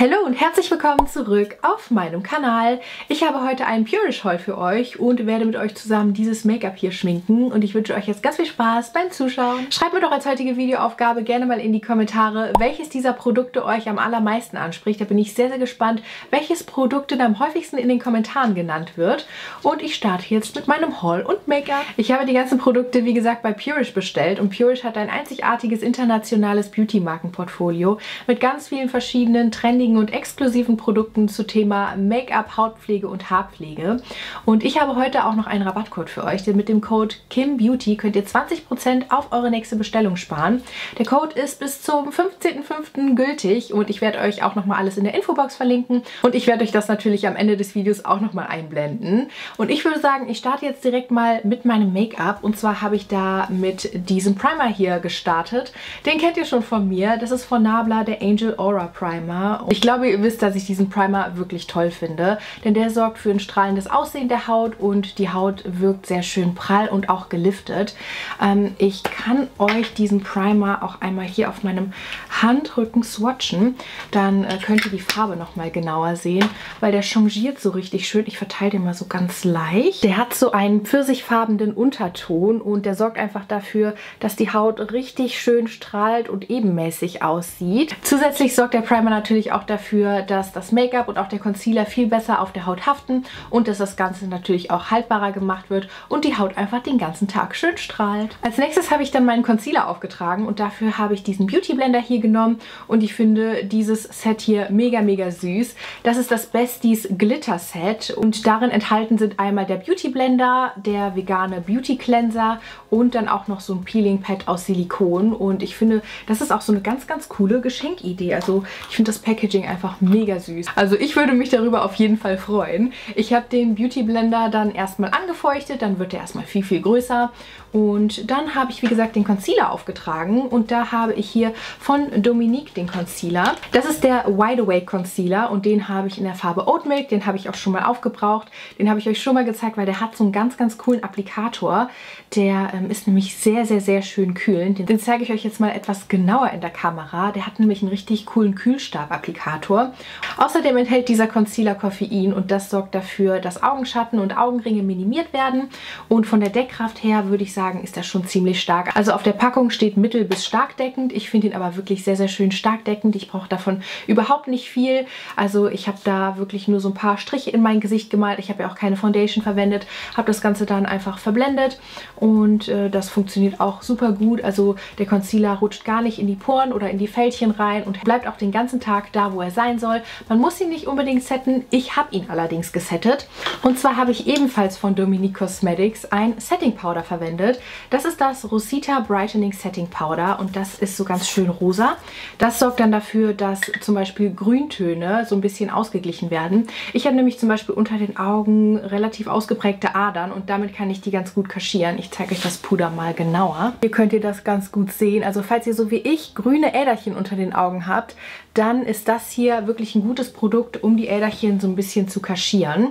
Hallo und herzlich willkommen zurück auf meinem Kanal. Ich habe heute einen Purish Haul für euch und werde mit euch zusammen dieses Make-up hier schminken und ich wünsche euch jetzt ganz viel Spaß beim Zuschauen. Schreibt mir doch als heutige Videoaufgabe gerne mal in die Kommentare, welches dieser Produkte euch am allermeisten anspricht. Da bin ich sehr, sehr gespannt, welches Produkt denn am häufigsten in den Kommentaren genannt wird. Und ich starte jetzt mit meinem Haul und Make-up. Ich habe die ganzen Produkte, wie gesagt, bei Purish bestellt und Purish hat ein einzigartiges internationales Beauty-Markenportfolio mit ganz vielen verschiedenen trendigen hochwertigen und exklusiven Produkten zu Thema Make-up, Hautpflege und Haarpflege. Und ich habe heute auch noch einen Rabattcode für euch, denn mit dem Code KIMBEAUTY könnt ihr 20% auf eure nächste Bestellung sparen. Der Code ist bis zum 15.05. gültig und ich werde euch auch nochmal alles in der Infobox verlinken und ich werde euch das natürlich am Ende des Videos auch nochmal einblenden. Und ich würde sagen, ich starte jetzt direkt mal mit meinem Make-up und zwar habe ich da mit diesem Primer hier gestartet. Den kennt ihr schon von mir. Das ist von Nabla, der Angel Aura Primer. Ich glaube, ihr wisst, dass ich diesen Primer wirklich toll finde, denn der sorgt für ein strahlendes Aussehen der Haut und die Haut wirkt sehr schön prall und auch geliftet. Ähm, ich kann euch diesen Primer auch einmal hier auf meinem Handrücken swatchen. Dann äh, könnt ihr die Farbe nochmal genauer sehen, weil der changiert so richtig schön. Ich verteile den mal so ganz leicht. Der hat so einen pfirsichfarbenen Unterton und der sorgt einfach dafür, dass die Haut richtig schön strahlt und ebenmäßig aussieht. Zusätzlich sorgt der Primer natürlich auch dafür, dass das Make-up und auch der Concealer viel besser auf der Haut haften und dass das Ganze natürlich auch haltbarer gemacht wird und die Haut einfach den ganzen Tag schön strahlt. Als nächstes habe ich dann meinen Concealer aufgetragen und dafür habe ich diesen Beauty Blender hier genommen und ich finde dieses Set hier mega, mega süß. Das ist das Besties Glitter Set und darin enthalten sind einmal der Beauty Blender, der vegane Beauty Cleanser und dann auch noch so ein Peeling Pad aus Silikon und ich finde, das ist auch so eine ganz, ganz coole Geschenkidee. Also ich finde das Packaging Packaging einfach mega süß. Also ich würde mich darüber auf jeden Fall freuen. Ich habe den Beauty Blender dann erstmal angefeuchtet, dann wird er erstmal viel, viel größer. Und dann habe ich, wie gesagt, den Concealer aufgetragen. Und da habe ich hier von Dominique den Concealer. Das ist der Wide Awake Concealer und den habe ich in der Farbe Oat Milk. Den habe ich auch schon mal aufgebraucht. Den habe ich euch schon mal gezeigt, weil der hat so einen ganz, ganz coolen Applikator. Der ähm, ist nämlich sehr, sehr, sehr schön kühlend. Den, den zeige ich euch jetzt mal etwas genauer in der Kamera. Der hat nämlich einen richtig coolen Kühlstab-Applikator. Applikator. Außerdem enthält dieser Concealer Koffein und das sorgt dafür, dass Augenschatten und Augenringe minimiert werden. Und von der Deckkraft her würde ich sagen, ist das schon ziemlich stark. Also auf der Packung steht mittel bis stark deckend. Ich finde ihn aber wirklich sehr, sehr schön stark deckend. Ich brauche davon überhaupt nicht viel. Also ich habe da wirklich nur so ein paar Striche in mein Gesicht gemalt. Ich habe ja auch keine Foundation verwendet. Habe das Ganze dann einfach verblendet und äh, das funktioniert auch super gut. Also der Concealer rutscht gar nicht in die Poren oder in die Fältchen rein und bleibt auch den ganzen Tag da, wo er sein soll. Man muss ihn nicht unbedingt setten. Ich habe ihn allerdings gesettet. Und zwar habe ich ebenfalls von Dominique Cosmetics ein Setting Powder verwendet. Das ist das Rosita Brightening Setting Powder und das ist so ganz schön rosa. Das sorgt dann dafür, dass zum Beispiel Grüntöne so ein bisschen ausgeglichen werden. Ich habe nämlich zum Beispiel unter den Augen relativ ausgeprägte Adern und damit kann ich die ganz gut kaschieren. Ich zeige euch das Puder mal genauer. Hier könnt ihr das ganz gut sehen. Also falls ihr so wie ich grüne Äderchen unter den Augen habt, dann ist das hier wirklich ein gutes Produkt, um die Äderchen so ein bisschen zu kaschieren.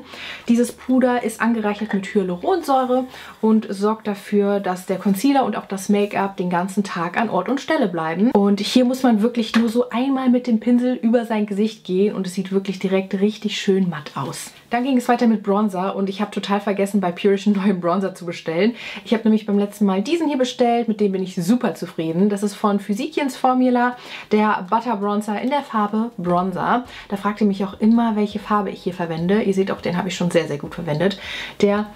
Dieses Puder ist angereichert mit Hyaluronsäure und sorgt dafür, dass der Concealer und auch das Make-up den ganzen Tag an Ort und Stelle bleiben. Und hier muss man wirklich nur so einmal mit dem Pinsel über sein Gesicht gehen und es sieht wirklich direkt richtig schön matt aus. Dann ging es weiter mit Bronzer und ich habe total vergessen, bei Purish einen neuen Bronzer zu bestellen. Ich habe nämlich beim letzten Mal diesen hier bestellt, mit dem bin ich super zufrieden. Das ist von Physikiens Formula, der Butter Bronzer in der Farbe Bronzer. Da fragt ihr mich auch immer, welche Farbe ich hier verwende. Ihr seht auch, den habe ich schon sehr, sehr gut verwendet. Der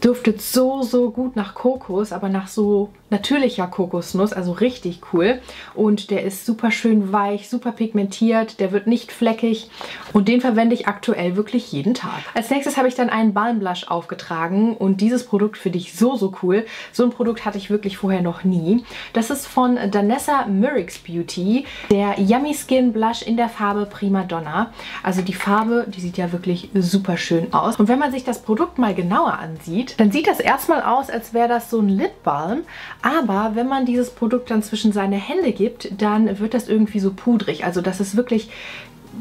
duftet so, so gut nach Kokos, aber nach so natürlicher Kokosnuss, also richtig cool. Und der ist super schön weich, super pigmentiert, der wird nicht fleckig und den verwende ich aktuell wirklich jeden Tag. Als nächstes habe ich dann einen Balmblush aufgetragen und dieses Produkt finde ich so, so cool. So ein Produkt hatte ich wirklich vorher noch nie. Das ist von Danessa Murix Beauty, der Yummy Skin Blush in der Farbe Prima Donna. Also die Farbe, die sieht ja wirklich super schön aus. Und wenn man sich das Produkt mal genauer ansieht, dann sieht das erstmal aus, als wäre das so ein Lip Balm, aber wenn man dieses Produkt dann zwischen seine Hände gibt, dann wird das irgendwie so pudrig. Also das ist wirklich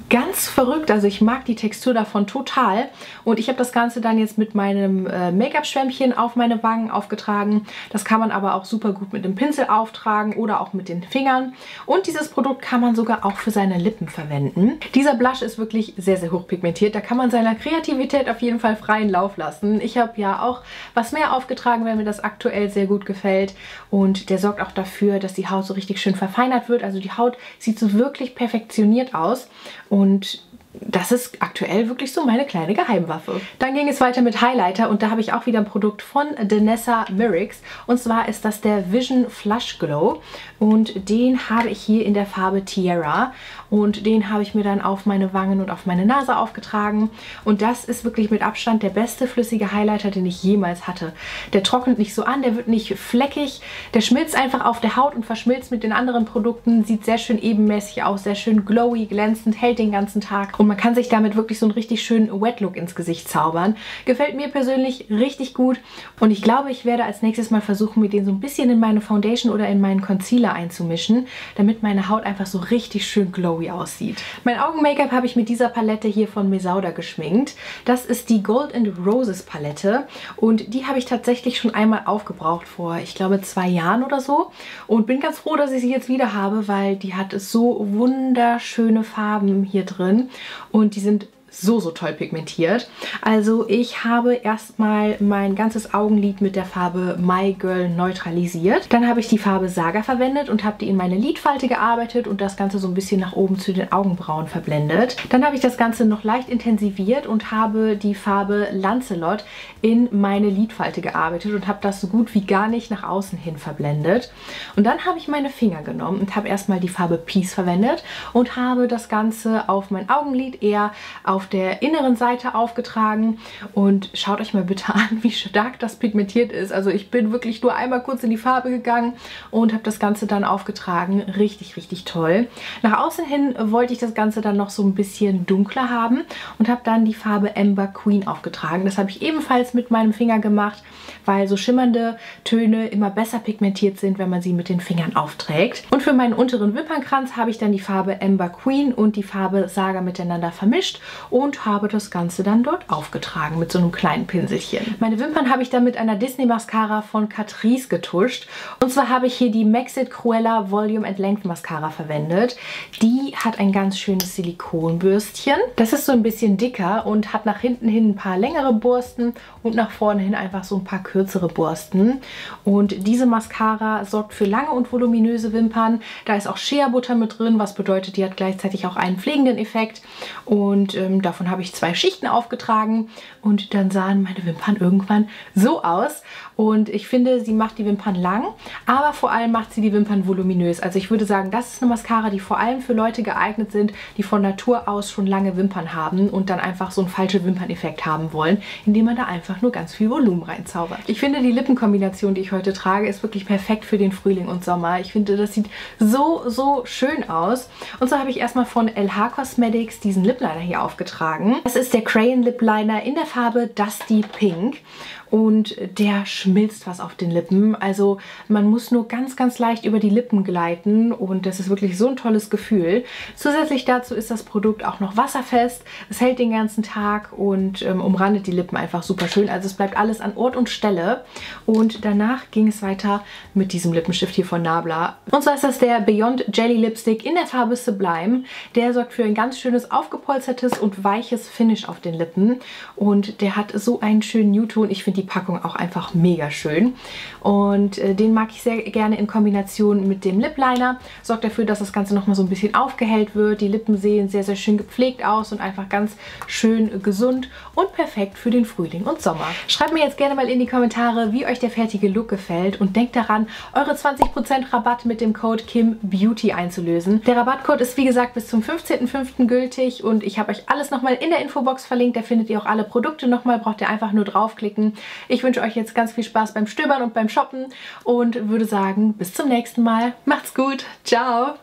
ganz verrückt. Also ich mag die Textur davon total. Und ich habe das Ganze dann jetzt mit meinem äh, Make-up-Schwämmchen auf meine Wangen aufgetragen. Das kann man aber auch super gut mit dem Pinsel auftragen oder auch mit den Fingern. Und dieses Produkt kann man sogar auch für seine Lippen verwenden. Dieser Blush ist wirklich sehr, sehr hochpigmentiert. Da kann man seiner Kreativität auf jeden Fall freien Lauf lassen. Ich habe ja auch was mehr aufgetragen, weil mir das aktuell sehr gut gefällt. Und der sorgt auch dafür, dass die Haut so richtig schön verfeinert wird. Also die Haut sieht so wirklich perfektioniert aus. Und das ist aktuell wirklich so meine kleine Geheimwaffe. Dann ging es weiter mit Highlighter und da habe ich auch wieder ein Produkt von Danessa Myrix und zwar ist das der Vision Flush Glow. Und den habe ich hier in der Farbe Tiara und den habe ich mir dann auf meine Wangen und auf meine Nase aufgetragen. Und das ist wirklich mit Abstand der beste flüssige Highlighter, den ich jemals hatte. Der trocknet nicht so an, der wird nicht fleckig, der schmilzt einfach auf der Haut und verschmilzt mit den anderen Produkten, sieht sehr schön ebenmäßig aus, sehr schön glowy, glänzend, hält den ganzen Tag. Und man kann sich damit wirklich so einen richtig schönen Wet Look ins Gesicht zaubern. Gefällt mir persönlich richtig gut. Und ich glaube, ich werde als nächstes mal versuchen, mir den so ein bisschen in meine Foundation oder in meinen Concealer einzumischen, damit meine Haut einfach so richtig schön glowy aussieht. Mein Augen-Make-up habe ich mit dieser Palette hier von Mesauda geschminkt. Das ist die Gold and Roses Palette und die habe ich tatsächlich schon einmal aufgebraucht vor, ich glaube, zwei Jahren oder so und bin ganz froh, dass ich sie jetzt wieder habe, weil die hat so wunderschöne Farben hier drin und die sind so, so toll pigmentiert. Also ich habe erstmal mein ganzes Augenlid mit der Farbe My Girl neutralisiert. Dann habe ich die Farbe Saga verwendet und habe die in meine Lidfalte gearbeitet und das Ganze so ein bisschen nach oben zu den Augenbrauen verblendet. Dann habe ich das Ganze noch leicht intensiviert und habe die Farbe Lancelot in meine Lidfalte gearbeitet und habe das so gut wie gar nicht nach außen hin verblendet. Und dann habe ich meine Finger genommen und habe erstmal die Farbe Peace verwendet und habe das Ganze auf mein Augenlid eher auf der inneren Seite aufgetragen und schaut euch mal bitte an, wie stark das pigmentiert ist. Also ich bin wirklich nur einmal kurz in die Farbe gegangen und habe das Ganze dann aufgetragen. Richtig, richtig toll. Nach außen hin wollte ich das Ganze dann noch so ein bisschen dunkler haben und habe dann die Farbe Ember Queen aufgetragen. Das habe ich ebenfalls mit meinem Finger gemacht, weil so schimmernde Töne immer besser pigmentiert sind, wenn man sie mit den Fingern aufträgt. Und für meinen unteren Wimpernkranz habe ich dann die Farbe Ember Queen und die Farbe Saga miteinander vermischt und habe das Ganze dann dort aufgetragen mit so einem kleinen Pinselchen. Meine Wimpern habe ich dann mit einer Disney Mascara von Catrice getuscht. Und zwar habe ich hier die Maxit Cruella Volume and Length Mascara verwendet. Die hat ein ganz schönes Silikonbürstchen. Das ist so ein bisschen dicker und hat nach hinten hin ein paar längere Borsten und nach vorne hin einfach so ein paar kürzere Borsten. Und diese Mascara sorgt für lange und voluminöse Wimpern. Da ist auch Shea Butter mit drin, was bedeutet, die hat gleichzeitig auch einen pflegenden Effekt. Und ähm, Davon habe ich zwei Schichten aufgetragen und dann sahen meine Wimpern irgendwann so aus. Und ich finde, sie macht die Wimpern lang, aber vor allem macht sie die Wimpern voluminös. Also ich würde sagen, das ist eine Mascara, die vor allem für Leute geeignet sind, die von Natur aus schon lange Wimpern haben und dann einfach so einen falschen Wimperneffekt haben wollen, indem man da einfach nur ganz viel Volumen reinzaubert. Ich finde, die Lippenkombination, die ich heute trage, ist wirklich perfekt für den Frühling und Sommer. Ich finde, das sieht so, so schön aus. Und so habe ich erstmal von LH Cosmetics diesen Lippliner hier aufgetragen. Das ist der Crayon Lip Liner in der Farbe Dusty Pink und der schmilzt was auf den Lippen. Also man muss nur ganz, ganz leicht über die Lippen gleiten und das ist wirklich so ein tolles Gefühl. Zusätzlich dazu ist das Produkt auch noch wasserfest. Es hält den ganzen Tag und ähm, umrandet die Lippen einfach super schön. Also es bleibt alles an Ort und Stelle. Und danach ging es weiter mit diesem Lippenstift hier von Nabla. Und zwar ist das der Beyond Jelly Lipstick in der Farbe Sublime. Der sorgt für ein ganz schönes aufgepolstertes und weiches Finish auf den Lippen. Und der hat so einen schönen Newton. Ich finde die Packung auch einfach mega schön. Und äh, den mag ich sehr gerne in Kombination mit dem Lip Liner. Sorgt dafür, dass das Ganze nochmal so ein bisschen aufgehellt wird. Die Lippen sehen sehr, sehr schön gepflegt aus und einfach ganz schön gesund und perfekt für den Frühling und Sommer. Schreibt mir jetzt gerne mal in die Kommentare, wie euch der fertige Look gefällt und denkt daran, eure 20% Rabatt mit dem Code KIMBEAUTY einzulösen. Der Rabattcode ist wie gesagt bis zum 15.05. gültig und ich habe euch alles nochmal in der Infobox verlinkt. Da findet ihr auch alle Produkte nochmal, braucht ihr einfach nur draufklicken. Ich wünsche euch jetzt ganz viel Spaß beim Stöbern und beim Shoppen und würde sagen, bis zum nächsten Mal. Macht's gut. Ciao.